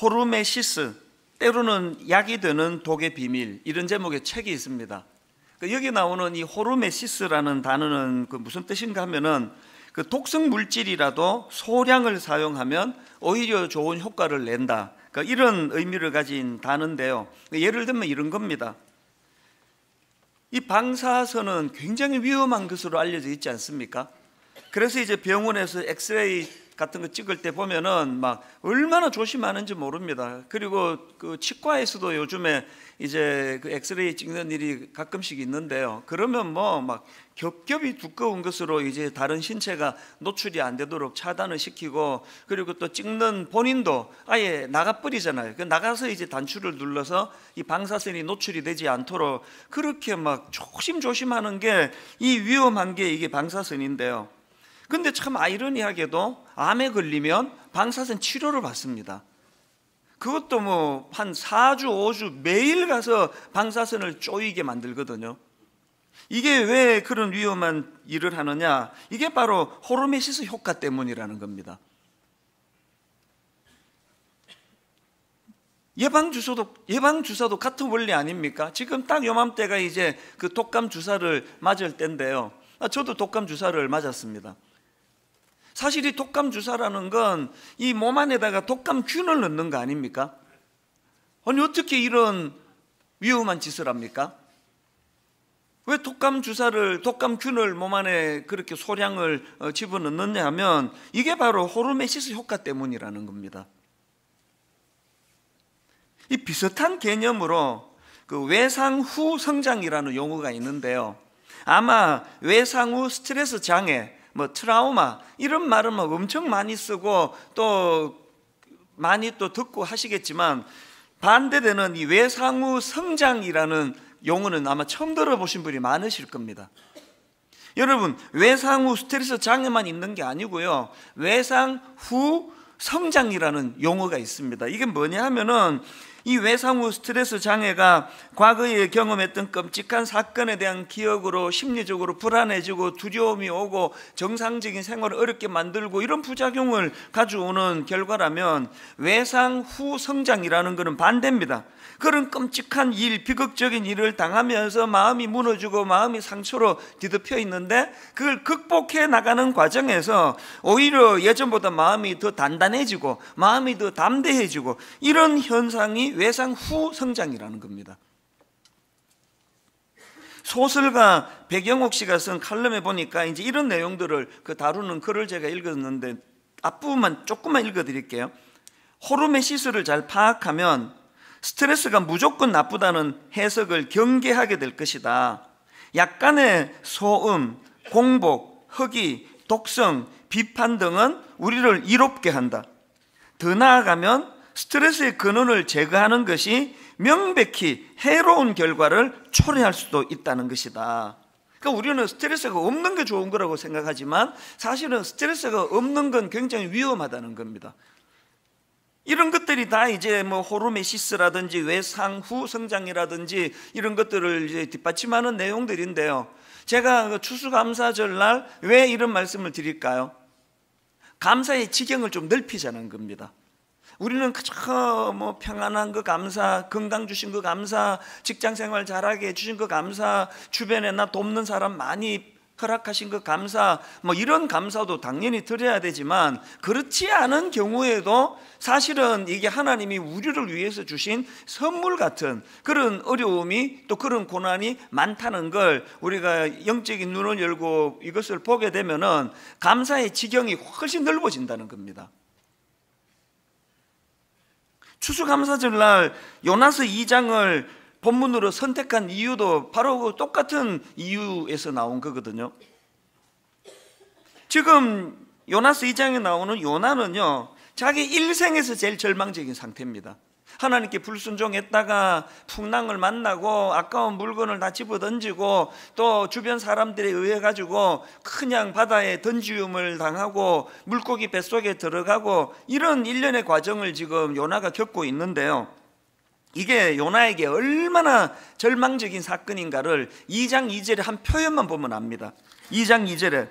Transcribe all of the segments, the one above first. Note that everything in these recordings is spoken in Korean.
hormesis 때로는 약이 되는 독의 비밀 이런 제목의 책이 있습니다. 그 여기 나오는 이 hormesis라는 단어는 그 무슨 뜻인가 하면은 그 독성 물질이라도 소량을 사용하면 오히려 좋은 효과를 낸다. 그러니까 이런 의미를 가진 단어인데요. 예를 들면 이런 겁니다. 이 방사선은 굉장히 위험한 것으로 알려져 있지 않습니까? 그래서 이제 병원에서 엑스레이 같은 거 찍을 때 보면은 막 얼마나 조심하는지 모릅니다. 그리고 그 치과에서도 요즘에 이제 그 엑스레이 찍는 일이 가끔씩 있는데요. 그러면 뭐 막 겹겹이 두꺼운 것으로 이제 다른 신체가 노출이 안 되도록 차단을 시키고 그리고 또 찍는 본인도 아예 나가버리잖아요. 그 나가서 이제 단추를 눌러서 이 방사선이 노출이 되지 않도록 그렇게 막 조심조심하는 게 이 위험한 게 이게 방사선인데요. 근데 참 아이러니하게도 암에 걸리면 방사선 치료를 받습니다. 그것도 뭐 한 4주, 5주 매일 가서 방사선을 쪼이게 만들거든요. 이게 왜 그런 위험한 일을 하느냐? 이게 바로 호르메시스 효과 때문이라는 겁니다. 예방 주사도 예방 주사도 같은 원리 아닙니까? 지금 딱 요맘때가 이제 그 독감 주사를 맞을 때인데요. 아, 저도 독감 주사를 맞았습니다. 사실 이 독감 주사라는 건 이 몸 안에다가 독감균을 넣는 거 아닙니까? 아니 어떻게 이런 위험한 짓을 합니까? 왜 독감 주사를 독감균을 몸 안에 그렇게 소량을 어, 집어넣느냐 하면 이게 바로 호르메시스 효과 때문이라는 겁니다. 이 비슷한 개념으로 그 외상 후 성장이라는 용어가 있는데요. 아마 외상 후 스트레스 장애 뭐 트라우마 이런 말은 막 엄청 많이 쓰고 또 많이 또 듣고 하시겠지만 반대되는 이 외상후 성장이라는 용어는 아마 처음 들어보신 분이 많으실 겁니다. 여러분 외상후 스트레스 장애만 있는 게 아니고요 외상 후 성장이라는 용어가 있습니다. 이게 뭐냐 하면은 이 외상 후 스트레스 장애가 과거에 경험했던 끔찍한 사건에 대한 기억으로 심리적으로 불안해지고 두려움이 오고 정상적인 생활을 어렵게 만들고 이런 부작용을 가져오는 결과라면 외상 후 성장이라는 것은 반대입니다. 그런 끔찍한 일, 비극적인 일을 당하면서 마음이 무너지고 마음이 상처로 뒤덮여 있는데 그걸 극복해 나가는 과정에서 오히려 예전보다 마음이 더 단단해지고 마음이 더 담대해지고 이런 현상이 외상 후 성장이라는 겁니다. 소설가 백영옥 씨가 쓴 칼럼에 보니까 이제 이런 내용들을 그 다루는 글을 제가 읽었는데 앞부분만 조금만 읽어 드릴게요. 호르메시스를 잘 파악하면 스트레스가 무조건 나쁘다는 해석을 경계하게 될 것이다. 약간의 소음, 공복, 허기, 독성, 비판 등은 우리를 이롭게 한다. 더 나아가면 스트레스의 근원을 제거하는 것이 명백히 해로운 결과를 초래할 수도 있다는 것이다. 그러니까 우리는 스트레스가 없는 게 좋은 거라고 생각하지만 사실은 스트레스가 없는 건 굉장히 위험하다는 겁니다. 이런 것들이 다 이제 뭐 호르메시스라든지 외상후 성장이라든지 이런 것들을 이제 뒷받침하는 내용들인데요. 제가 그 추수감사절 날 왜 이런 말씀을 드릴까요? 감사의 지경을 좀 넓히자는 겁니다. 우리는 그저 뭐 평안한 거 감사, 건강 주신 거 감사, 직장 생활 잘하게 해주신 거 감사, 주변에 나 돕는 사람 많이 허락하신 것 감사, 뭐 이런 감사도 당연히 드려야 되지만 그렇지 않은 경우에도 사실은 이게 하나님이 우리를 위해서 주신 선물 같은 그런 어려움이 또 그런 고난이 많다는 걸 우리가 영적인 눈을 열고 이것을 보게 되면은 감사의 지경이 훨씬 넓어진다는 겁니다. 추수감사절 날 요나스 2장을 본문으로 선택한 이유도 바로 그 똑같은 이유에서 나온 거거든요. 지금 요나스 2장에 나오는 요나는요, 자기 일생에서 제일 절망적인 상태입니다. 하나님께 불순종했다가 풍랑을 만나고 아까운 물건을 다 집어 던지고 또 주변 사람들에 의해 가지고 그냥 바다에 던지움을 당하고 물고기 뱃속에 들어가고 이런 일련의 과정을 지금 요나가 겪고 있는데요. 이게 요나에게 얼마나 절망적인 사건인가를 2장 2절에 한 표현만 보면 압니다. 2장 2절에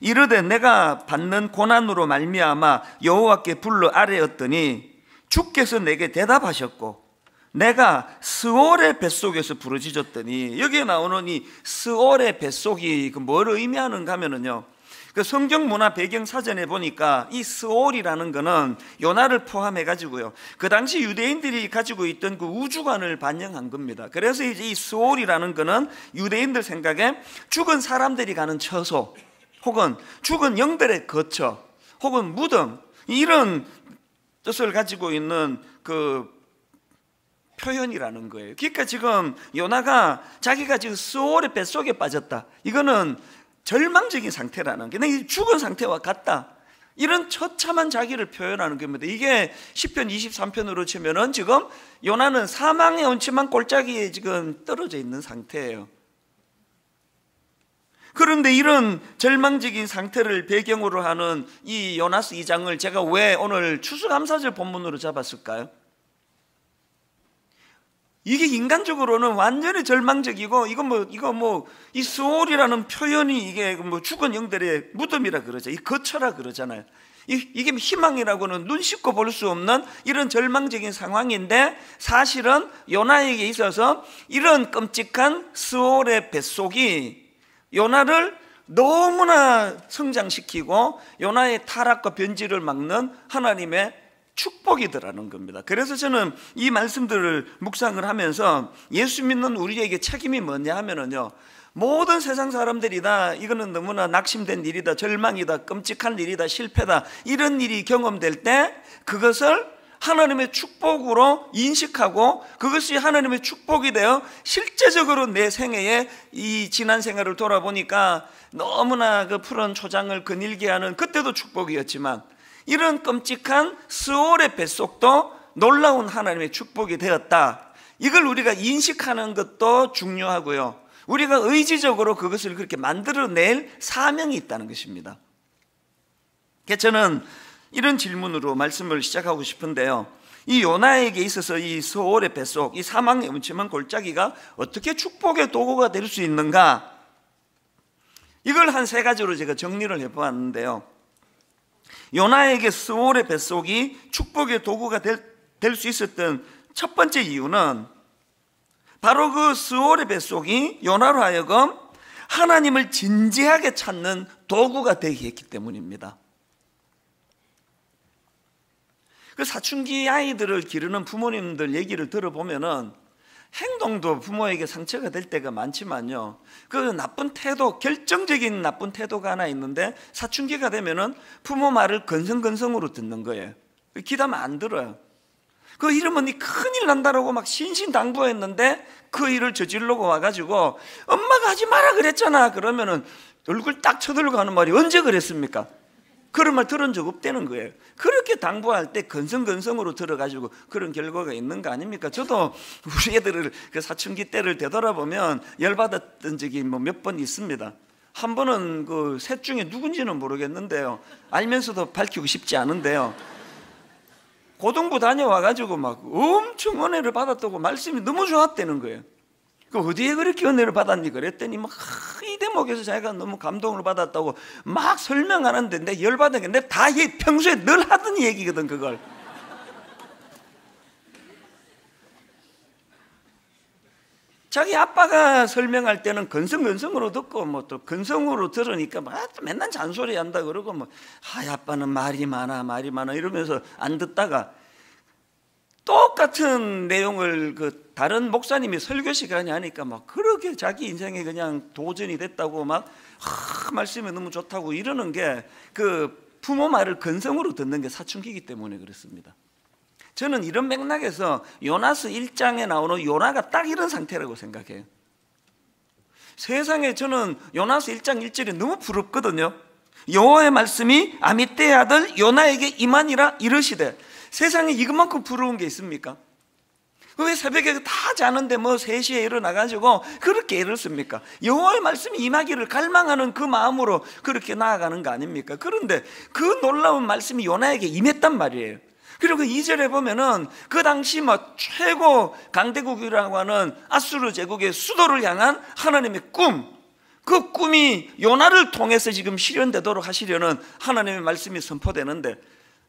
이르되 내가 받는 고난으로 말미암아 여호와께 불러 아뢰었더니 주께서 내게 대답하셨고 내가 스올의 뱃속에서 부르짖었더니 여기에 나오는 이 스올의 뱃속이 그뭘 의미하는가 하면은요 그 성경 문화 배경 사전에 보니까 이 스올이라는 거는 요나를 포함해 가지고요. 그 당시 유대인들이 가지고 있던 그 우주관을 반영한 겁니다. 그래서 이제 이 스올이라는 거는 유대인들 생각에 죽은 사람들이 가는 처소 혹은 죽은 영들의 거처 혹은 무덤 이런 뜻을 가지고 있는 그 표현이라는 거예요. 그러니까 지금 요나가 자기가 지금 스올의 뱃속에 빠졌다. 이거는 절망적인 상태라는 게 내가 죽은 상태와 같다. 이런 처참한 자기를 표현하는 겁니다. 이게 10편 23편으로 치면은 지금 요나는 사망의 온치만 골짜기에 지금 떨어져 있는 상태예요. 그런데 이런 절망적인 상태를 배경으로 하는 이 요나스 2장을 제가 왜 오늘 추수감사절 본문으로 잡았을까요? 이게 인간적으로는 완전히 절망적이고 이거 뭐 이거 뭐이 수월이라는 표현이 이게 뭐 죽은 영들의 무덤이라 그러죠. 이 거처라 그러잖아요. 이, 이게 희망이라고는 눈 씻고 볼 수 없는 이런 절망적인 상황인데 사실은 요나에게 있어서 이런 끔찍한 스올의 뱃속이 요나를 너무나 성장시키고 요나의 타락과 변질을 막는 하나님의 축복이더라는 겁니다. 그래서 저는 이 말씀들을 묵상을 하면서 예수 믿는 우리에게 책임이 뭐냐 하면은요. 모든 세상 사람들이 다 이거는 너무나 낙심된 일이다, 절망이다, 끔찍한 일이다, 실패다 이런 일이 경험될 때 그것을 하나님의 축복으로 인식하고 그것이 하나님의 축복이 되어 실제적으로 내 생애에 이 지난 생활을 돌아보니까 너무나 그 푸른 초장을 거닐게 하는 그때도 축복이었지만 이런 끔찍한 스올의 뱃속도 놀라운 하나님의 축복이 되었다. 이걸 우리가 인식하는 것도 중요하고요. 우리가 의지적으로 그것을 그렇게 만들어낼 사명이 있다는 것입니다. 저는 이런 질문으로 말씀을 시작하고 싶은데요. 이 요나에게 있어서 이 소올의 뱃속, 이 사망의 음침한 골짜기가 어떻게 축복의 도구가 될 수 있는가? 이걸 한 세 가지로 제가 정리를 해보았는데요. 요나에게 스올의 뱃속이 축복의 도구가 될 수 있었던 첫 번째 이유는 바로 그 스올의 뱃속이 요나로 하여금 하나님을 진지하게 찾는 도구가 되게 했기 때문입니다. 그 사춘기 아이들을 기르는 부모님들 얘기를 들어보면은 행동도 부모에게 상처가 될 때가 많지만요. 그 나쁜 태도, 결정적인 나쁜 태도가 하나 있는데 사춘기가 되면은 부모 말을 건성건성으로 듣는 거예요. 기다면 안 들어요. 그 이러면 니 큰일 난다라고 막 신신당부했는데 그 일을 저질러고 와가지고 엄마가 하지 마라 그랬잖아. 그러면은 얼굴 딱 쳐들고 하는 말이 언제 그랬습니까? 그런 말 들은 적 없다는 거예요. 그렇게 당부할 때 건성건성으로 들어가지고 그런 결과가 있는 거 아닙니까? 저도 우리 애들을 그 사춘기 때를 되돌아보면 열받았던 적이 뭐 몇 번 있습니다. 한 번은 그 셋 중에 누군지는 모르겠는데요. 알면서도 밝히고 싶지 않은데요. 고등부 다녀와가지고 막 엄청 은혜를 받았다고 말씀이 너무 좋았다는 거예요. 그 어디에 그렇게 은혜를 받았니? 그랬더니 막 이 대목에서 자기가 너무 감동을 받았다고 막 설명하는데 내 열받은 게내다 평소에 늘 하던 얘기거든 그걸. 자기 아빠가 설명할 때는 건성건성으로 듣고 뭐또 건성으로 들으니까 막 맨날 잔소리 한다 그러고 뭐 아, 아빠는 말이 많아 말이 많아 이러면서 안 듣다가 똑같은 내용을 그 다른 목사님이 설교 시간에 하니까 막 그렇게 자기 인생에 그냥 도전이 됐다고 막 하, 말씀이 너무 좋다고 이러는 게 그 부모 말을 건성으로 듣는 게 사춘기이기 때문에 그렇습니다. 저는 이런 맥락에서 요나스 1장에 나오는 요나가 딱 이런 상태라고 생각해요. 세상에 저는 요나스 1장 1절이 너무 부럽거든요. 여호와의 말씀이 아미떼의 아들 요나에게 임하니라 이르시되 세상에 이것만큼 부러운 게 있습니까? 왜 새벽에 다 자는데 뭐 3시에 일어나가지고 그렇게 애를 씁니까? 여호와의 말씀이 임하기를 갈망하는 그 마음으로 그렇게 나아가는 거 아닙니까? 그런데 그 놀라운 말씀이 요나에게 임했단 말이에요. 그리고 2절에 보면은 그 당시 뭐 최고 강대국이라고 하는 아수르 제국의 수도를 향한 하나님의 꿈, 그 꿈이 요나를 통해서 지금 실현되도록 하시려는 하나님의 말씀이 선포되는데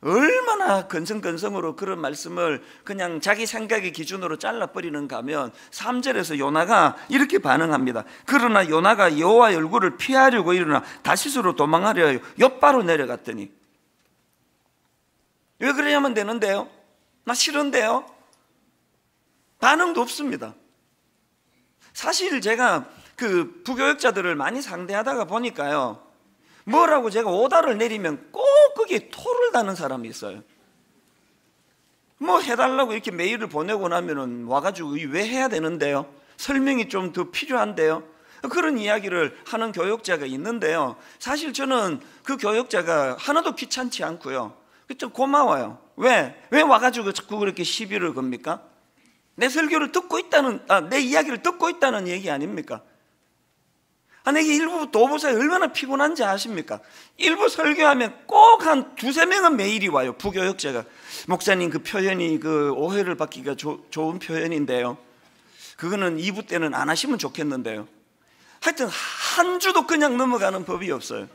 얼마나 건성건성으로 그런 말씀을 그냥 자기 생각의 기준으로 잘라버리는가 하면 3절에서 요나가 이렇게 반응합니다. 그러나 요나가 여호와의 얼굴을 피하려고 일어나 다시스로 도망하려 옆바로 내려갔더니 왜 그래야만 되는데요? 나 싫은데요? 반응도 없습니다. 사실 제가 그 부교육자들을 많이 상대하다가 보니까요. 뭐라고 제가 오다를 내리면 꼭 거기에 토를 다는 사람이 있어요. 뭐 해달라고 이렇게 메일을 보내고 나면은 와가지고 왜 해야 되는데요? 설명이 좀 더 필요한데요? 그런 이야기를 하는 교육자가 있는데요. 사실 저는 그 교육자가 하나도 귀찮지 않고요. 좀 고마워요. 왜? 왜 와가지고 자꾸 그렇게 시비를 겁니까? 내 설교를 듣고 있다는, 아, 내 이야기를 듣고 있다는 얘기 아닙니까? 아, 내게 일부 도보사에 얼마나 피곤한지 아십니까? 일부 설교하면 꼭 한 두세 명은 메일이 와요. 부교역자가. 목사님 그 표현이 그 오해를 받기가 조, 좋은 표현인데요. 그거는 2부 때는 안 하시면 좋겠는데요. 하여튼 한 주도 그냥 넘어가는 법이 없어요.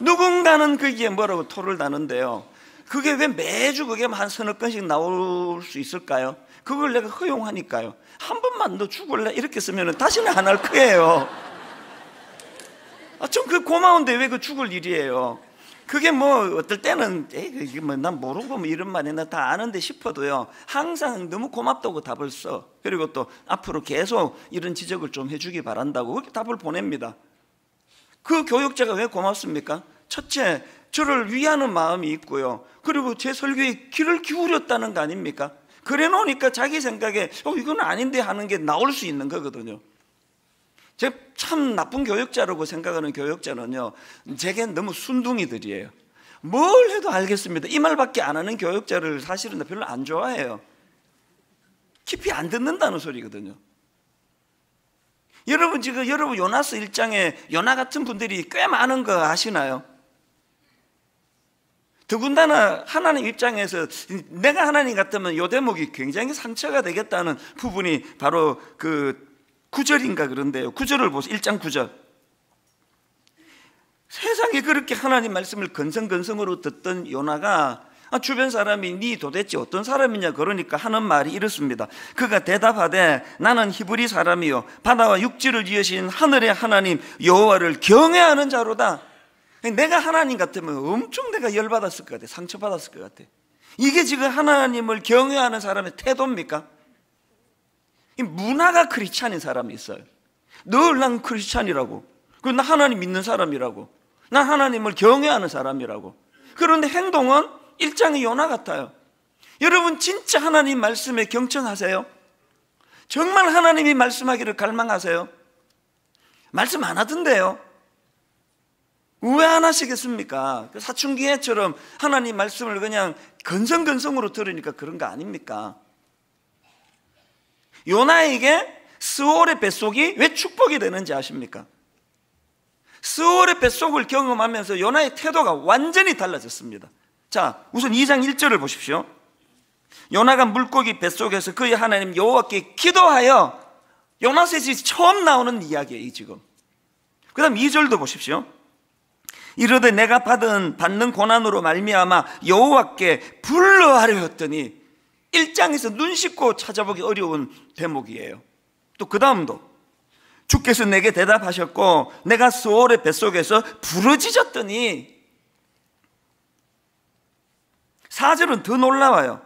누군가는 그게 뭐라고 토를 다는데요. 그게 왜 매주 그게 한 서너 건씩 나올 수 있을까요? 그걸 내가 허용하니까요. 한 번만 너 죽을래? 이렇게 쓰면 다시는 안 할 거예요. 아, 좀그 고마운데 왜 그 죽을 일이에요? 그게 뭐 어떨 때는 에이 이게 뭐난 모르고 뭐 이런 말이나 다 아는데 싶어도요. 항상 너무 고맙다고 답을 써. 그리고 또 앞으로 계속 이런 지적을 좀 해주기 바란다고 그렇게 답을 보냅니다. 그 교육자가 왜 고맙습니까? 첫째, 저를 위하는 마음이 있고요. 그리고 제 설교에 귀를 기울였다는 거 아닙니까? 그래 놓으니까 자기 생각에 어 이건 아닌데 하는 게 나올 수 있는 거거든요. 제가 참 나쁜 교육자라고 생각하는 교육자는요, 제겐 너무 순둥이들이에요. 뭘 해도 알겠습니다. 이 말밖에 안 하는 교육자를 사실은 별로 안 좋아해요. 깊이 안 듣는다는 소리거든요. 여러분 지금 여러분 요나스 일장에 요나 같은 분들이 꽤 많은 거 아시나요? 더군다나 하나님 입장에서 내가 하나님 같으면 요 대목이 굉장히 상처가 되겠다는 부분이 바로 그 9절인가 그런데요. 9절을 보세요. 1장 9절. 세상에 그렇게 하나님 말씀을 건성건성으로 듣던 요나가 아, 주변 사람이 네 도대체 어떤 사람이냐 그러니까 하는 말이 이렇습니다. 그가 대답하되 나는 히브리 사람이요 바다와 육지를 지으신 하늘의 하나님 여호와를 경외하는 자로다. 내가 하나님 같으면 엄청 내가 열받았을 것 같아. 상처받았을 것 같아. 이게 지금 하나님을 경외하는 사람의 태도입니까? 문화가 크리스찬인 사람이 있어요. 늘 난 크리스찬이라고. 그나 하나님 믿는 사람이라고. 난 하나님을 경외하는 사람이라고. 그런데 행동은 일장의 요나 같아요. 여러분 진짜 하나님 말씀에 경청하세요? 정말 하나님이 말씀하기를 갈망하세요? 말씀 안 하던데요. 왜 안 하시겠습니까? 그 사춘기애처럼 하나님 말씀을 그냥 건성건성으로 들으니까 그런 거 아닙니까? 요나에게 스월의 뱃속이 왜 축복이 되는지 아십니까? 스월의 뱃속을 경험하면서 요나의 태도가 완전히 달라졌습니다. 자, 우선 2장 1절을 보십시오. 요나가 물고기 뱃속에서 그의 하나님 여호와께 기도하여 요나셋이 처음 나오는 이야기예요, 지금. 그 다음 2절도 보십시오. 이르되 내가 받은 받는 고난으로 말미암아 여호와께 불러하려 했더니 1장에서 눈 씻고 찾아보기 어려운 대목이에요. 또 그 다음도 주께서 내게 대답하셨고 내가 소월의 뱃속에서 부러지졌더니 4절은 더 놀라워요.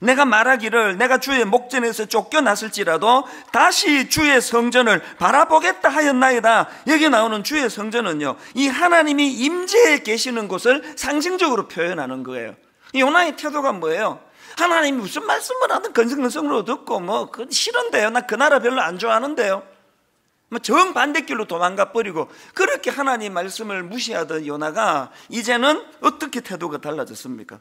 내가 말하기를 내가 주의 목전에서 쫓겨났을지라도 다시 주의 성전을 바라보겠다 하였나이다. 여기 나오는 주의 성전은요, 이 하나님이 임재해 계시는 곳을 상징적으로 표현하는 거예요. 요나의 태도가 뭐예요? 하나님이 무슨 말씀을 하든 건성건성으로 듣고 뭐 그건 싫은데요. 나 그 나라 별로 안 좋아하는데요. 뭐 정반대길로 도망가 버리고 그렇게 하나님 말씀을 무시하던 요나가 이제는 어떻게 태도가 달라졌습니까?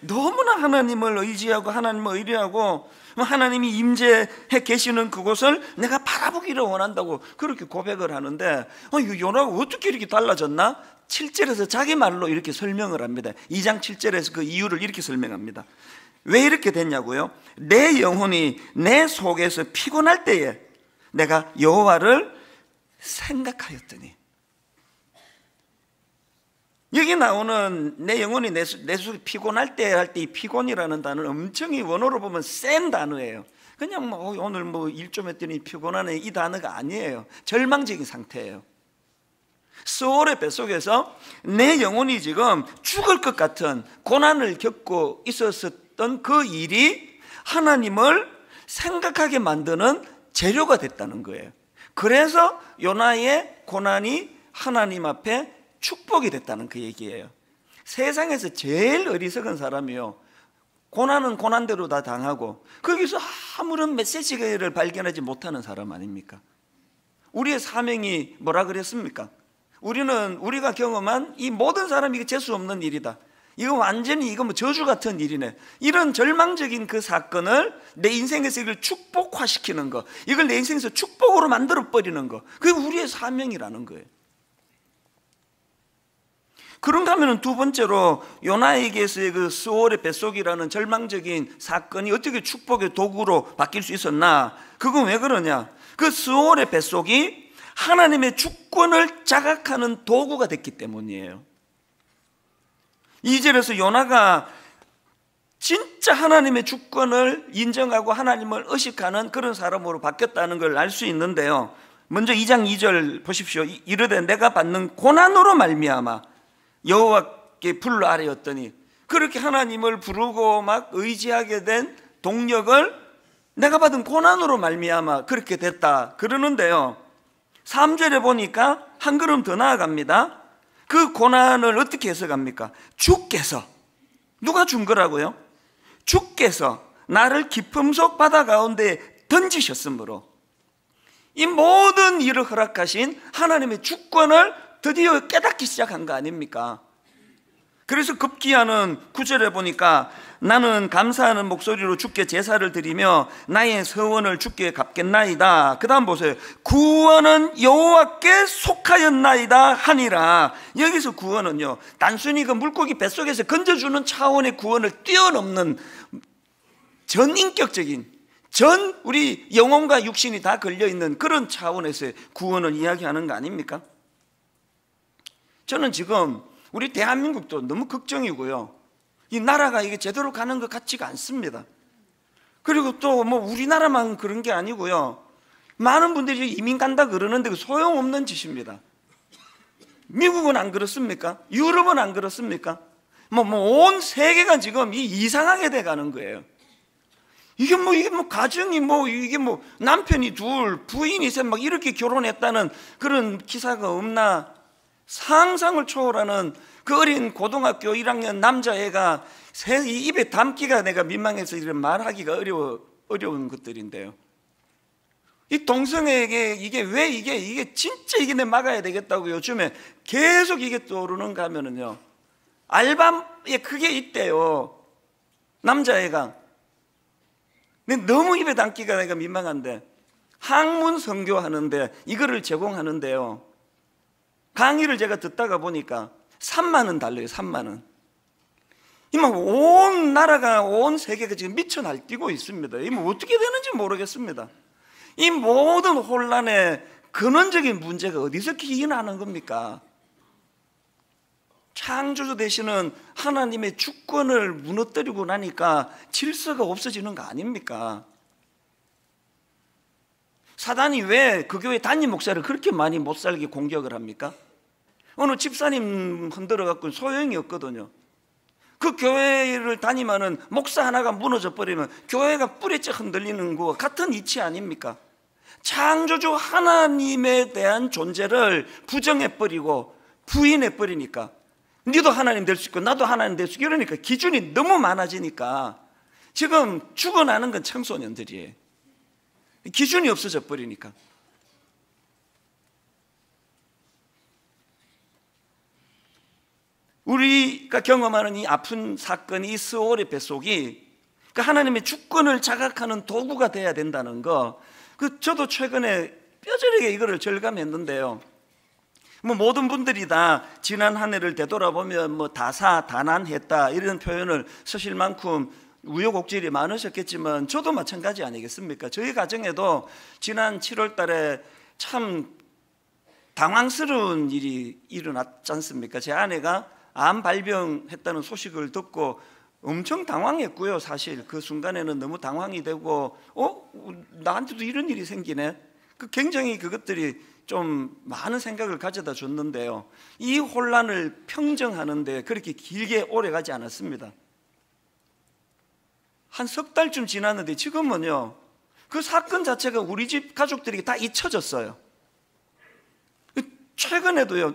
너무나 하나님을 의지하고 하나님을 의뢰하고 뭐 하나님이 임재해 계시는 그곳을 내가 바라보기를 원한다고 그렇게 고백을 하는데 어, 요나가 어떻게 이렇게 달라졌나? 7절에서 자기 말로 이렇게 설명을 합니다. 2장 7절에서 그 이유를 이렇게 설명합니다. 왜 이렇게 됐냐고요? 내 영혼이 내 속에서 피곤할 때에 내가 여호와를 생각하였더니 여기 나오는 내 영혼이 내, 내 속에 피곤할 때 할 때 이 피곤이라는 단어는 엄청 이 원어로 보면 센 단어예요. 그냥 뭐 어, 오늘 뭐 일 좀 했더니 피곤하네 이 단어가 아니에요. 절망적인 상태예요. 소울의 뱃속에서 내 영혼이 지금 죽을 것 같은 고난을 겪고 있었 던 그 일이 하나님을 생각하게 만드는 재료가 됐다는 거예요. 그래서 요나의 고난이 하나님 앞에 축복이 됐다는 그 얘기예요. 세상에서 제일 어리석은 사람이요. 고난은 고난대로 다 당하고 거기서 아무런 메시지를 발견하지 못하는 사람 아닙니까? 우리의 사명이 뭐라 그랬습니까? 우리는 우리가 경험한 이 모든 사람이 재수 없는 일이다. 이거 완전히 이거 뭐 저주 같은 일이네. 이런 절망적인 그 사건을 내 인생에서 이걸 축복화시키는 거, 이걸 내 인생에서 축복으로 만들어 버리는 거, 그게 우리의 사명이라는 거예요. 그런가 하면 두 번째로 요나에게서의 그 수월의 뱃속이라는 절망적인 사건이 어떻게 축복의 도구로 바뀔 수 있었나? 그건 왜 그러냐? 그 수월의 뱃속이 하나님의 주권을 자각하는 도구가 됐기 때문이에요. 이절에서 요나가 진짜 하나님의 주권을 인정하고 하나님을 의식하는 그런 사람으로 바뀌었다는 걸 알 수 있는데요. 먼저 2장 2절 보십시오. 이르되 내가 받는 고난으로 말미암아 여호와께 불러 아뢰었더니 그렇게 하나님을 부르고 막 의지하게 된 동력을 내가 받은 고난으로 말미암아 그렇게 됐다 그러는데요. 3절에 보니까 한 걸음 더 나아갑니다. 그 고난을 어떻게 해석합니까? 주께서 누가 준 거라고요? 주께서 나를 기품 속 바다 가운데 던지셨으므로 이 모든 일을 허락하신 하나님의 주권을 드디어 깨닫기 시작한 거 아닙니까? 그래서 급기야는 구절에 보니까 나는 감사하는 목소리로 주께 제사를 드리며 나의 서원을 주께 갚겠나이다. 그 다음 보세요. 구원은 여호와께 속하였나이다 하니라. 여기서 구원은요. 단순히 그 물고기 뱃속에서 건져주는 차원의 구원을 뛰어넘는 전인격적인 전 우리 영혼과 육신이 다 걸려 있는 그런 차원에서의 구원을 이야기하는 거 아닙니까? 저는 지금 우리 대한민국도 너무 걱정이고요. 이 나라가 이게 제대로 가는 것 같지가 않습니다. 그리고 또 뭐 우리나라만 그런 게 아니고요. 많은 분들이 이민 간다 그러는데 그 소용없는 짓입니다. 미국은 안 그렇습니까? 유럽은 안 그렇습니까? 뭐, 뭐, 온 세계가 지금 이상하게 돼 가는 거예요. 이게 뭐, 이게 뭐, 가정이 뭐, 이게 뭐, 남편이 둘, 부인이 셋, 막 이렇게 결혼했다는 그런 기사가 없나 상상을 초월하는 그 어린 고등학교 1학년 남자애가 입에 담기가 내가 민망해서 이런 말하기가 어려워, 어려운 것들인데요. 이 동성애에게 이게 왜 이게, 이게 진짜 이게 내 막아야 되겠다고 요즘에 계속 이게 떠오르는가 하면은요. 알밤에 그게 있대요. 남자애가. 근데 너무 입에 담기가 내가 민망한데 학문 선교하는데 이거를 제공하는데요. 강의를 제가 듣다가 보니까 3만 원 달래요. 3만 원. 이만 온 나라가 온 세계가 지금 미쳐 날뛰고 있습니다. 이뭐 어떻게 되는지 모르겠습니다. 이 모든 혼란의 근원적인 문제가 어디서 기인하는 겁니까? 창조주 되시는 하나님의 주권을 무너뜨리고 나니까 질서가 없어지는 거 아닙니까? 사단이 왜 그 교회 담임 목사를 그렇게 많이 못 살게 공격을 합니까? 어느 집사님 흔들어 갖고 소용이 없거든요. 그 교회를 다니면은 목사 하나가 무너져 버리면 교회가 뿌리째 흔들리는 거 같은 이치 아닙니까? 창조주 하나님에 대한 존재를 부정해 버리고 부인해 버리니까 니도 하나님 될 수 있고 나도 하나님 될 수 있고 이러니까 기준이 너무 많아지니까 지금 죽어나는 건 청소년들이에요. 기준이 없어져 버리니까. 우리가 경험하는 이 아픈 사건이 스올의 뱃속이 그 하나님의 주권을 자각하는 도구가 돼야 된다는 거. 그 저도 최근에 뼈저리게 이거를 절감했는데요. 뭐 모든 분들이 다 지난 한 해를 되돌아보면 뭐 다사 다난했다 이런 표현을 쓰실 만큼 우여곡절이 많으셨겠지만 저도 마찬가지 아니겠습니까? 저희 가정에도 지난 7월 달에 참 당황스러운 일이 일어났지 않습니까? 제 아내가 암 발병했다는 소식을 듣고 엄청 당황했고요. 사실 그 순간에는 너무 당황이 되고, 어 나한테도 이런 일이 생기네. 그 굉장히 그것들이 좀 많은 생각을 가져다 줬는데요. 이 혼란을 평정하는데 그렇게 길게 오래 가지 않았습니다. 한 석 달쯤 지났는데 지금은요, 그 사건 자체가 우리 집 가족들에게 다 잊혀졌어요. 최근에도요,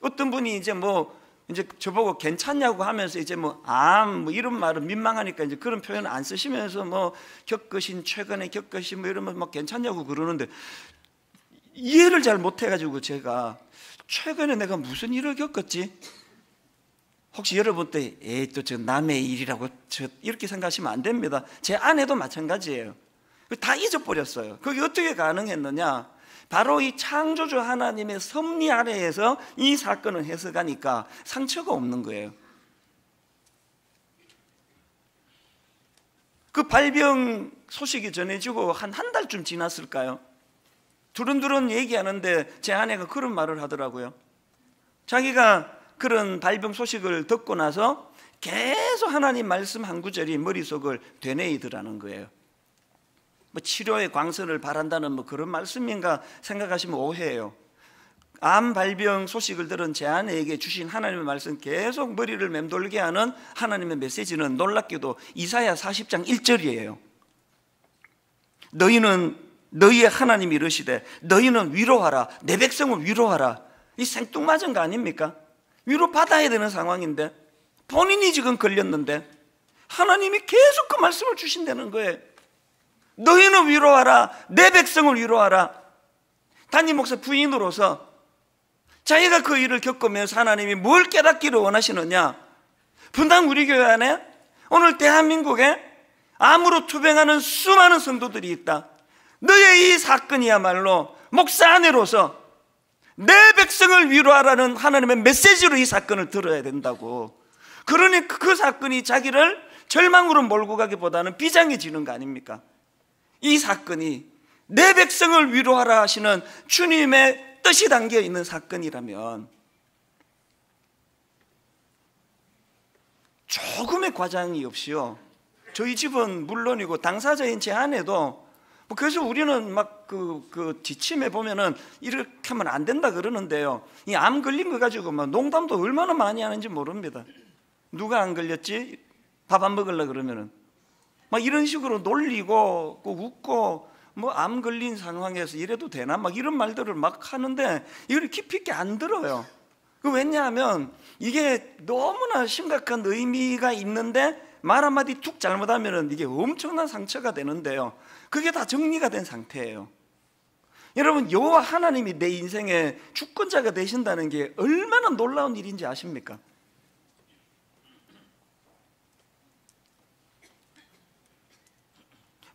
어떤 분이 이제 뭐, 이제 저보고 괜찮냐고 하면서 이제 뭐, 암, 뭐 이런 말은 민망하니까 이제 그런 표현 안 쓰시면서 뭐, 겪으신, 최근에 겪으신 뭐 이러면 막 괜찮냐고 그러는데, 이해를 잘 못해가지고 제가 최근에 내가 무슨 일을 겪었지? 혹시 여러분 때, 에이, 또 저 남의 일이라고 저 이렇게 생각하시면 안 됩니다. 제 아내도 마찬가지예요. 다 잊어버렸어요. 그게 어떻게 가능했느냐? 바로 이 창조주 하나님의 섭리 아래에서 이 사건을 해석하니까 상처가 없는 거예요. 그 발병 소식이 전해지고 한 한 달쯤 지났을까요? 두른두른 얘기하는데 제 아내가 그런 말을 하더라고요. 자기가 그런 발병 소식을 듣고 나서 계속 하나님 말씀 한 구절이 머릿속을 되뇌이더라는 거예요. 뭐 치료의 광선을 바란다는 뭐 그런 말씀인가 생각하시면 오해예요. 암 발병 소식을 들은 제 아내에게 주신 하나님의 말씀 계속 머리를 맴돌게 하는 하나님의 메시지는 놀랍게도 이사야 40장 1절이에요. 너희는 너희의 하나님이 이르시되 너희는 위로하라 내 백성을 위로하라 이 생뚱맞은 거 아닙니까? 위로 받아야 되는 상황인데 본인이 지금 걸렸는데 하나님이 계속 그 말씀을 주신다는 거예요. 너희는 위로하라. 내 백성을 위로하라. 담임 목사 부인으로서 자기가 그 일을 겪으면서 하나님이 뭘 깨닫기를 원하시느냐? 분당 우리 교회 안에 오늘 대한민국에 암으로 투병하는 수많은 성도들이 있다. 너의 이 사건이야말로 목사 아내로서 내 백성을 위로하라는 하나님의 메시지로 이 사건을 들어야 된다고. 그러니 그 사건이 자기를 절망으로 몰고 가기보다는 비장해지는 거 아닙니까? 이 사건이 내 백성을 위로하라 하시는 주님의 뜻이 담겨 있는 사건이라면 조금의 과장이 없이요. 저희 집은 물론이고 당사자인 제 아내도 뭐 그래서 우리는 막그 그 지침에 보면은 이렇게 하면 안 된다 그러는데요. 이 암 걸린 거 가지고 막 농담도 얼마나 많이 하는지 모릅니다. 누가 안 걸렸지? 밥 안 먹을라 그러면은 막 이런 식으로 놀리고 웃고 뭐 암 걸린 상황에서 이래도 되나 막 이런 말들을 막 하는데 이걸 깊이 있게 안 들어요. 그 왜냐하면 이게 너무나 심각한 의미가 있는데 말 한마디 툭 잘못하면 이게 엄청난 상처가 되는데요. 그게 다 정리가 된 상태예요. 여러분 여호와 하나님이 내 인생의 주권자가 되신다는 게 얼마나 놀라운 일인지 아십니까?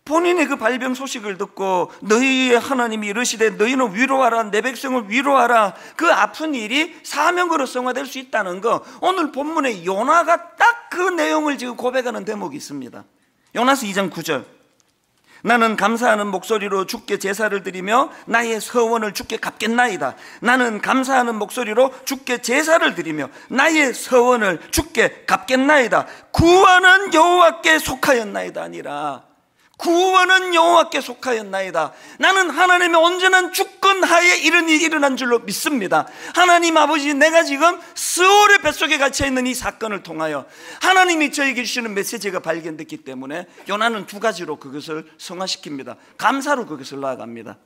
본인의 그 발병 소식을 듣고 너희의 하나님이 이르시되 너희는 위로하라 내 백성을 위로하라 그 아픈 일이 사명으로 성화될 수 있다는 거 오늘 본문에 요나가 딱 그 내용을 지금 고백하는 대목이 있습니다 요나스 2장 9절 나는 감사하는 목소리로 주께 제사를 드리며 나의 서원을 주께 갚겠나이다. 나는 감사하는 목소리로 주께 제사를 드리며 나의 서원을 주께 갚겠나이다. 구원은 여호와께 속하였나이다 아니라 구원은 여호와께 속하였나이다. 나는 하나님의 온전한 주권 하에 이런 일이 일어난 줄로 믿습니다. 하나님 아버지, 내가 지금 스월의 뱃속에 갇혀 있는 이 사건을 통하여 하나님이 저에게 주시는 메시지가 발견됐기 때문에 요나는 두 가지로 그것을 성화시킵니다. 감사로 그것을 나아갑니다.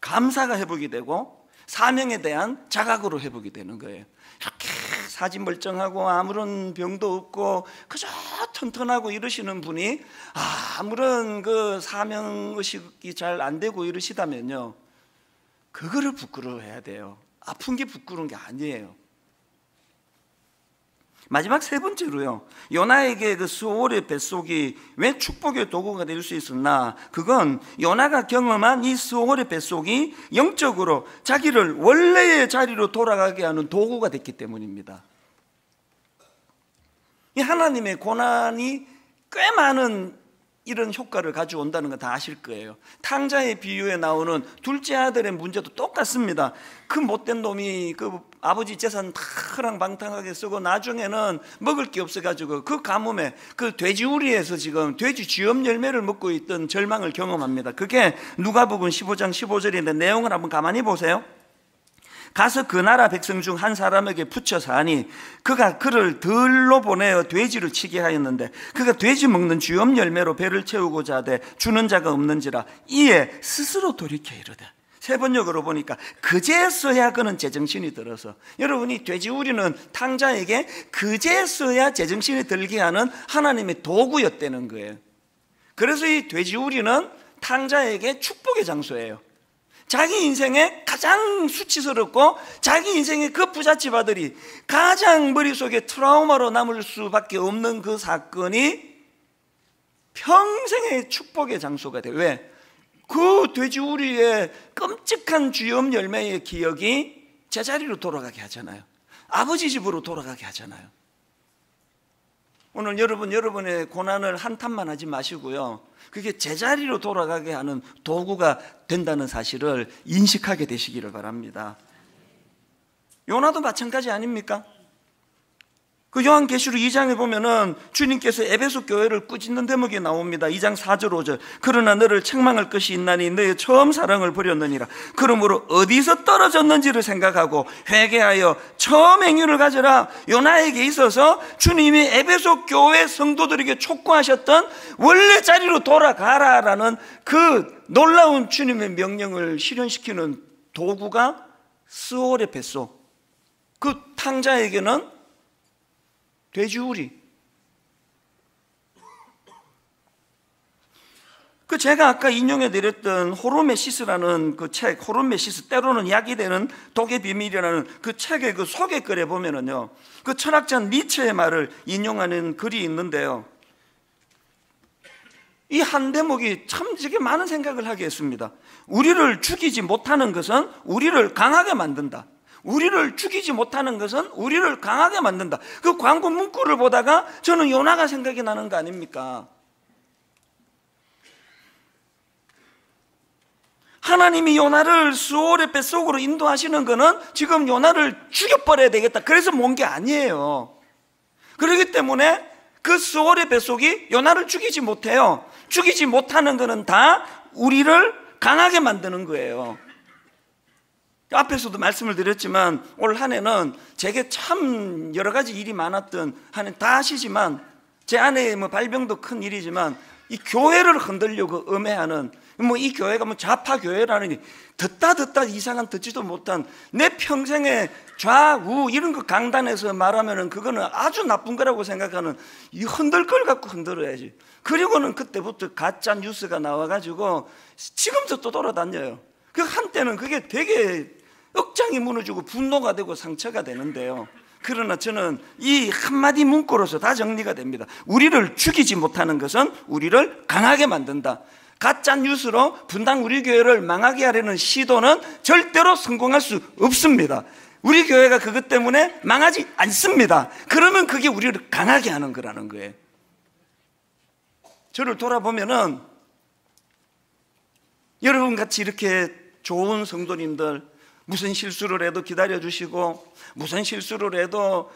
감사가 회복이 되고 사명에 대한 자각으로 회복이 되는 거예요. 이렇게 사진 멀쩡하고 아무런 병도 없고 그저 튼튼하고 이러시는 분이 아무런 그 사명 의식이 잘 안 되고 이러시다면요. 그거를 부끄러워해야 돼요. 아픈 게 부끄러운 게 아니에요. 마지막 세 번째로요. 요나에게 그 수월의 뱃속이 왜 축복의 도구가 될 수 있었나? 그건 요나가 경험한 이 수월의 뱃속이 영적으로 자기를 원래의 자리로 돌아가게 하는 도구가 됐기 때문입니다. 이 하나님의 고난이 꽤 많은 이런 효과를 가져온다는 거 다 아실 거예요. 탕자의 비유에 나오는 둘째 아들의 문제도 똑같습니다. 그 못된 놈이 그 아버지 재산 다랑방탕하게 쓰고 나중에는 먹을 게 없어가지고 그 가뭄에 그 돼지우리에서 지금 돼지 쥐염 열매를 먹고 있던 절망을 경험합니다. 그게 누가복음 15장 15절인데 내용을 한번 가만히 보세요. 가서 그 나라 백성 중 한 사람에게 붙여서 하니 그가 그를 들로 보내어 돼지를 치게 하였는데 그가 돼지 먹는 쥐염 열매로 배를 채우고자 하되 주는 자가 없는지라 이에 스스로 돌이켜 이르되 세 번역으로 보니까 그제서야 그는 제정신이 들어서 여러분이 돼지 우리는 탕자에게 그제서야 제정신이 들게 하는 하나님의 도구였다는 거예요. 그래서 이 돼지 우리는 탕자에게 축복의 장소예요. 자기 인생에 가장 수치스럽고 자기 인생의 그 부잣집 아들이 가장 머릿속에 트라우마로 남을 수밖에 없는 그 사건이 평생의 축복의 장소가 돼. 왜? 그 돼지우리의 끔찍한 주염 열매의 기억이 제자리로 돌아가게 하잖아요. 아버지 집으로 돌아가게 하잖아요. 오늘 여러분 여러분의 고난을 한탄만 하지 마시고요. 그게 제자리로 돌아가게 하는 도구가 된다는 사실을 인식하게 되시기를 바랍니다. 요나도 마찬가지 아닙니까? 그 요한계시록 2장에 보면은 주님께서 에베소 교회를 꾸짖는 대목이 나옵니다. 2장 4절 5절. 그러나 너를 책망할 것이 있나니 너의 처음 사랑을 버렸느니라. 그러므로 어디서 떨어졌는지를 생각하고 회개하여 처음 행위를 가져라. 요나에게 있어서 주님이 에베소 교회 성도들에게 촉구하셨던 원래 자리로 돌아가라라는 그 놀라운 주님의 명령을 실현시키는 도구가 스올의 뱃속. 그 탕자에게는 돼지우리. 그 제가 아까 인용해 드렸던 hormesis라는 그 책, hormesis 때로는 약이 되는 독의 비밀이라는 그 책의 그 소개 글에 보면은요, 그 철학자 니체의 말을 인용하는 글이 있는데요. 이 한 대목이 참 되게 많은 생각을 하게 했습니다. 우리를 죽이지 못하는 것은 우리를 강하게 만든다. 우리를 죽이지 못하는 것은 우리를 강하게 만든다. 그 광고 문구를 보다가 저는 요나가 생각이 나는 거 아닙니까? 하나님이 요나를 수월의 뱃속으로 인도하시는 것은 지금 요나를 죽여버려야 되겠다. 그래서 뭔게 아니에요. 그렇기 때문에 그 수월의 뱃속이 요나를 죽이지 못해요. 죽이지 못하는 것은 다 우리를 강하게 만드는 거예요. 앞에서도 말씀을 드렸지만 올 한 해는 제게 참 여러 가지 일이 많았던 한 해 다 아시지만 제 아내의 뭐 발병도 큰 일이지만 이 교회를 흔들려고 음해하는 뭐 이 교회가 뭐 좌파 교회라는 듣다 듣다 이상한 듣지도 못한 내 평생의 좌우 이런 거 강단에서 말하면은 그거는 아주 나쁜 거라고 생각하는 이 흔들 걸 갖고 흔들어야지. 그리고는 그때부터 가짜 뉴스가 나와가지고 지금도 또 돌아다녀요. 그 한때는 그게 되게 억장이 무너지고 분노가 되고 상처가 되는데요. 그러나 저는 이 한마디 문구로서 다 정리가 됩니다. 우리를 죽이지 못하는 것은 우리를 강하게 만든다. 가짜 뉴스로 분당 우리 교회를 망하게 하려는 시도는 절대로 성공할 수 없습니다. 우리 교회가 그것 때문에 망하지 않습니다. 그러면 그게 우리를 강하게 하는 거라는 거예요. 저를 돌아보면은 여러분 같이 이렇게 좋은 성도님들 무슨 실수를 해도 기다려 주시고 무슨 실수를 해도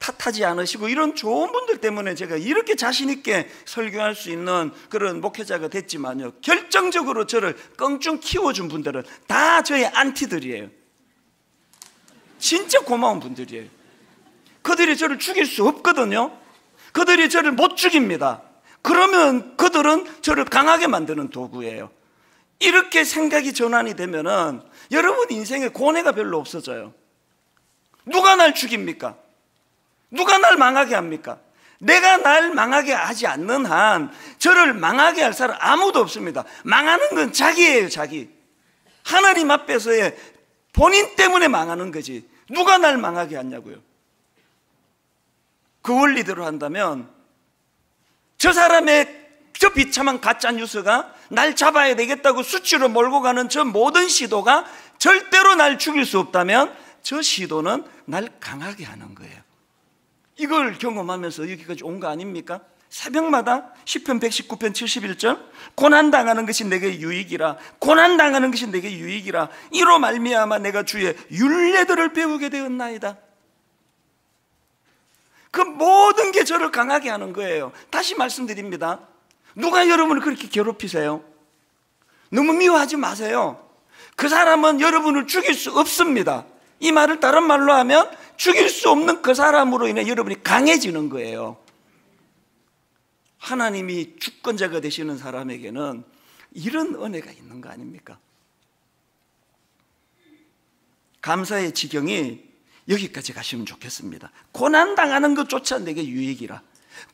탓하지 않으시고 이런 좋은 분들 때문에 제가 이렇게 자신 있게 설교할 수 있는 그런 목회자가 됐지만요. 결정적으로 저를 껑충 키워준 분들은 다 저의 안티들이에요. 진짜 고마운 분들이에요. 그들이 저를 죽일 수 없거든요. 그들이 저를 못 죽입니다. 그러면 그들은 저를 강하게 만드는 도구예요. 이렇게 생각이 전환이 되면은 여러분 인생에 고뇌가 별로 없어져요. 누가 날 죽입니까? 누가 날 망하게 합니까? 내가 날 망하게 하지 않는 한 저를 망하게 할 사람 아무도 없습니다. 망하는 건 자기예요, 자기. 하나님 앞에서의 본인 때문에 망하는 거지. 누가 날 망하게 하냐고요. 그 원리대로 한다면 저 사람의 저 비참한 가짜 뉴스가 날 잡아야 되겠다고 수치로 몰고 가는 저 모든 시도가 절대로 날 죽일 수 없다면 저 시도는 날 강하게 하는 거예요. 이걸 경험하면서 여기까지 온 거 아닙니까? 새벽마다 10편 119편 71절 고난 당하는 것이 내게 유익이라 고난 당하는 것이 내게 유익이라 이로 말미암아 내가 주의 윤례들을 배우게 되었나이다. 그 모든 게 저를 강하게 하는 거예요. 다시 말씀드립니다. 누가 여러분을 그렇게 괴롭히세요? 너무 미워하지 마세요. 그 사람은 여러분을 죽일 수 없습니다. 이 말을 다른 말로 하면 죽일 수 없는 그 사람으로 인해 여러분이 강해지는 거예요. 하나님이 주권자가 되시는 사람에게는 이런 은혜가 있는 거 아닙니까? 감사의 지경이 여기까지 가시면 좋겠습니다. 고난 당하는 것조차 내게 유익이라.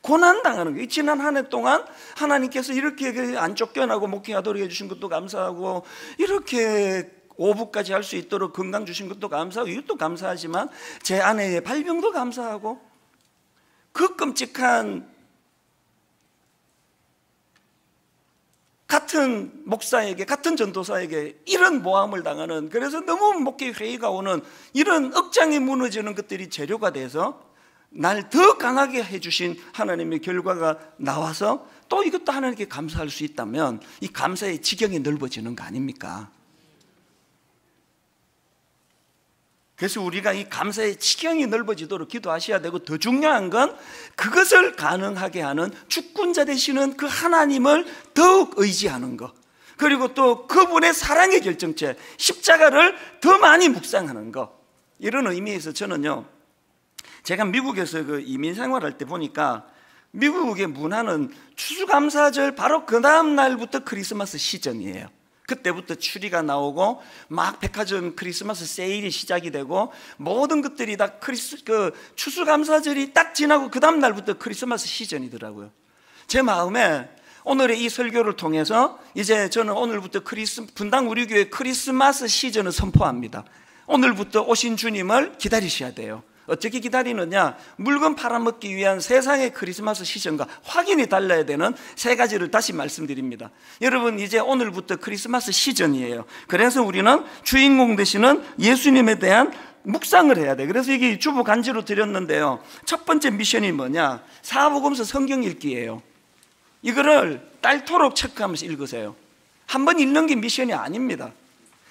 고난 당하는 거. 지난 한 해 동안 하나님께서 이렇게 안 쫓겨나고 목회하도록 해주신 것도 감사하고 이렇게 오부까지 할 수 있도록 건강 주신 것도 감사하고 이것도 감사하지만 제 아내의 발병도 감사하고 그 끔찍한 같은 목사에게 같은 전도사에게 이런 모함을 당하는 그래서 너무 목회 회의가 오는 이런 억장이 무너지는 것들이 재료가 돼서 날 더 강하게 해주신 하나님의 결과가 나와서 또 이것도 하나님께 감사할 수 있다면 이 감사의 지경이 넓어지는 거 아닙니까? 그래서 우리가 이 감사의 지경이 넓어지도록 기도하셔야 되고 더 중요한 건 그것을 가능하게 하는 주권자 되시는 그 하나님을 더욱 의지하는 것. 그리고 또 그분의 사랑의 결정체, 십자가를 더 많이 묵상하는 것. 이런 의미에서 저는요, 제가 미국에서 그 이민 생활할 때 보니까 미국의 문화는 추수감사절 바로 그 다음 날부터 크리스마스 시즌이에요. 그때부터 트리가 나오고 막 백화점 크리스마스 세일이 시작이 되고 모든 것들이 다 크리스 그 추수감사절이 딱 지나고 그 다음 날부터 크리스마스 시즌이더라고요. 제 마음에 오늘의 이 설교를 통해서 이제 저는 오늘부터 크리스 분당 우리 교회 크리스마스 시즌을 선포합니다. 오늘부터 오신 주님을 기다리셔야 돼요. 어떻게 기다리느냐? 물건 팔아먹기 위한 세상의 크리스마스 시즌과 확연히 달라야 되는 세 가지를 다시 말씀드립니다. 여러분, 이제 오늘부터 크리스마스 시즌이에요. 그래서 우리는 주인공 되시는 예수님에 대한 묵상을 해야 돼. 그래서 이게 주부 간지로 드렸는데요. 첫 번째 미션이 뭐냐? 사복음서 성경 읽기예요. 이거를 딸토록 체크하면서 읽으세요. 한 번 읽는 게 미션이 아닙니다.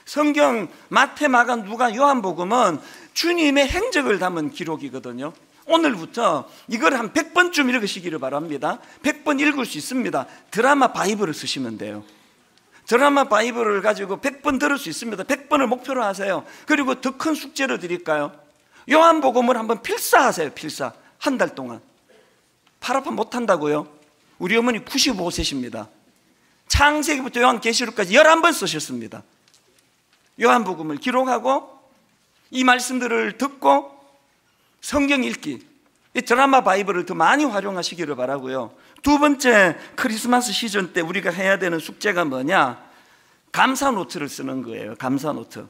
성경 마태, 마가, 누가, 요한복음은 주님의 행적을 담은 기록이거든요. 오늘부터 이걸 한 100번쯤 읽으시기를 바랍니다. 100번 읽을 수 있습니다. 드라마 바이블을 쓰시면 돼요. 드라마 바이블을 가지고 100번 들을 수 있습니다. 100번을 목표로 하세요. 그리고 더 큰 숙제를 드릴까요? 요한복음을 한번 필사하세요. 필사. 한 달 동안. 파라파 못 한다고요? 우리 어머니 95세십니다. 창세기부터 요한계시록까지 11번 쓰셨습니다. 요한복음을 기록하고 이 말씀들을 듣고 성경 읽기, 이 드라마 바이블을 더 많이 활용하시기를 바라고요. 두 번째 크리스마스 시즌 때 우리가 해야 되는 숙제가 뭐냐? 감사 노트를 쓰는 거예요. 감사 노트.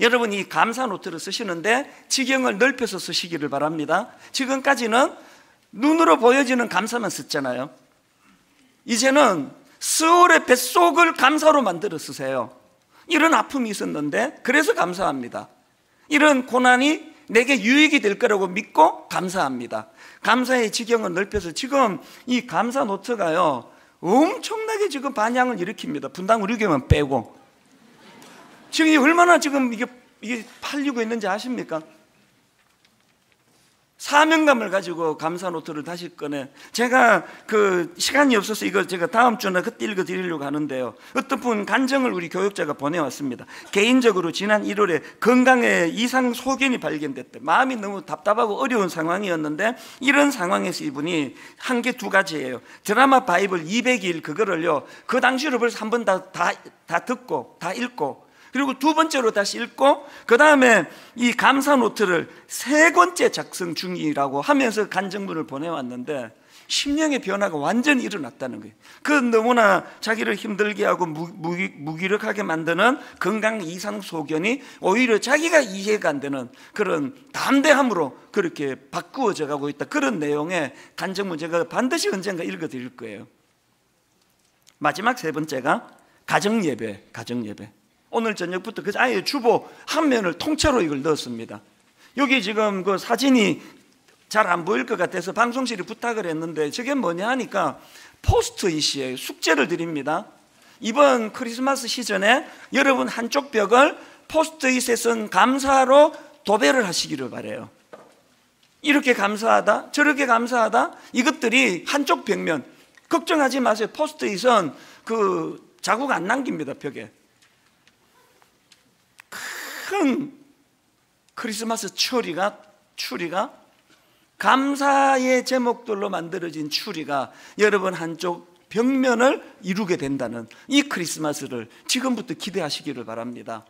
여러분 이 감사 노트를 쓰시는데 지경을 넓혀서 쓰시기를 바랍니다. 지금까지는 눈으로 보여지는 감사만 썼잖아요. 이제는 스올의 뱃속을 감사로 만들어 쓰세요. 이런 아픔이 있었는데 그래서 감사합니다. 이런 고난이 내게 유익이 될 거라고 믿고 감사합니다. 감사의 지경을 넓혀서 지금 이 감사 노트가요 엄청나게 지금 반향을 일으킵니다. 분당 교회만 빼고 지금 이 얼마나 지금 이게 이게 팔리고 있는지 아십니까? 사명감을 가지고 감사 노트를 다시 꺼내. 제가 그 시간이 없어서 이거 제가 다음 주나 그때 읽어 드리려고 하는데요. 어떤 분 간정을 우리 교육자가 보내왔습니다. 개인적으로 지난 1월에 건강에 이상 소견이 발견됐대. 마음이 너무 답답하고 어려운 상황이었는데 이런 상황에서 이분이 한개두 가지예요. 드라마 바이블 200일 그거를요. 그 당시로 벌써 한 번 다 다 다 듣고 다 읽고 그리고 두 번째로 다시 읽고 그 다음에 이 감사 노트를 세 번째 작성 중이라고 하면서 간증문을 보내왔는데 심령의 변화가 완전히 일어났다는 거예요. 그 너무나 자기를 힘들게 하고 무기, 무기력하게 만드는 건강 이상 소견이 오히려 자기가 이해가 안 되는 그런 담대함으로 그렇게 바꾸어져 가고 있다. 그런 내용의 간증문 제가 반드시 언젠가 읽어 드릴 거예요. 마지막 세 번째가 가정 예배, 가정 예배. 오늘 저녁부터 그 아예 주보 한 면을 통째로 이걸 넣었습니다. 여기 지금 그 사진이 잘 안 보일 것 같아서 방송실이 부탁을 했는데 저게 뭐냐 하니까 포스트잇이에요. 숙제를 드립니다. 이번 크리스마스 시즌에 여러분 한쪽 벽을 포스트잇에 쓴 감사로 도배를 하시기를 바래요. 이렇게 감사하다, 저렇게 감사하다, 이것들이 한쪽 벽면 걱정하지 마세요. 포스트잇은 그 자국 안 남깁니다 벽에. 큰 크리스마스 추리가 추리가 감사의 제목들로 만들어진 추리가 여러분 한쪽 벽면을 이루게 된다는 이 크리스마스를 지금부터 기대하시기를 바랍니다.